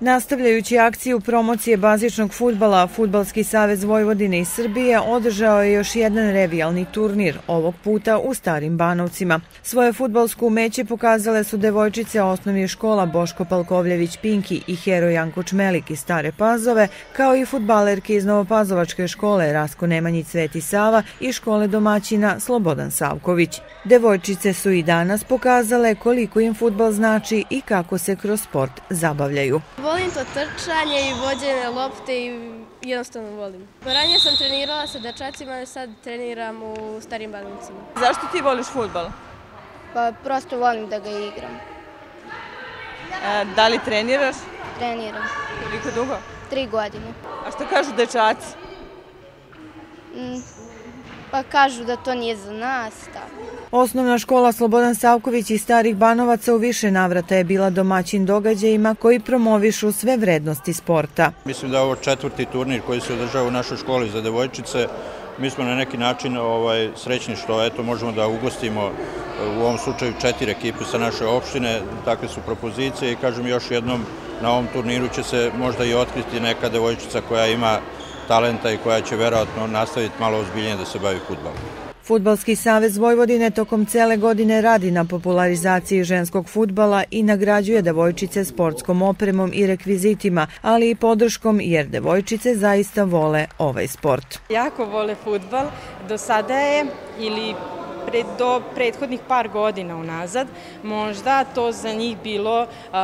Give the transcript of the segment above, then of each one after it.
Nastavljajući akciju promocije bazičnog futbala, Futbalski savez Vojvodine i Srbije održao je još jedan revijalni turnir, ovog puta u Starim Banovcima. Svoje futbalsko umeće pokazale su devojčice osnovnih škola Boško Palkovljević Pinki i Hero Janko Čmelik iz Stare Pazove, kao i futbalerke iz Novopazovačke škole Rasko Nemanji Cveti Sava i škole domaćina Slobodan Savković. Devojčice su i danas pokazale koliko im futbal znači i kako se kroz sport zabavljaju. Volim to trčanje i vođenje lopte i jednostavno volim. Ranije sam trenirala sa dečacima, a sad treniram u starim banovcima. Zašto ti voliš futbal? Pa prosto volim da ga igram. E, da li treniraš? Treniram. Koliko dugo? Tri godine. A što kažu dečaci? Mm, pa kažu da to nije za nas, tako. Osnovna škola Slobodan Savković iz Starih Banovaca u više navrata je bila domaćin događajima koji promovišu sve vrednosti sporta. Mislim da je ovo četvrti turnir koji se održava u našoj školi za devojčice. Mi smo na neki način ovaj, srećni što eto, možemo da ugostimo u ovom slučaju četiri ekipe sa naše opštine, takve su propozicije i kažem još jednom na ovom turniru će se možda i otkriti neka devojčica koja ima talenta i koja će verovatno nastaviti malo ozbiljnije da se bavi futbolom. Futbalski savez Vojvodine tokom cele godine radi na popularizaciji ženskog futbala i nagrađuje devojčice sportskom opremom i rekvizitima, ali i podrškom jer devojčice zaista vole ovaj sport. Jako vole futbal. Do sada je ili pre, do prethodnih par godina unazad, možda to za njih bilo uh,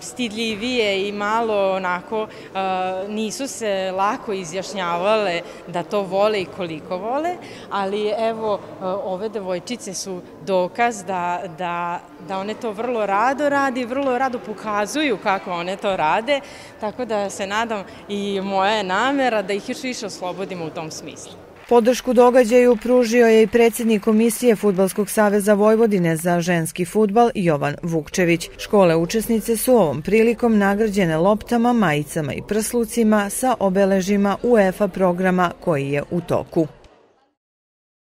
stidljivije i malo onako uh, nisu se lako izjašnjavale da to vole i koliko vole, ali evo uh, ove devojčice su dokaz da, da, da one to vrlo rado radi, vrlo rado pokazuju kako one to rade, tako da se nadam i moja je namera da ih još više oslobodimo u tom smislu. Podršku događaju pružio je i predsjednik Komisije Futbalskog saveza Vojvodine za ženski futbal Jovan Vukčević. Škole učesnice su ovom prilikom nagrađene loptama, majicama i prslucima sa obeležima UEFA programa koji je u toku.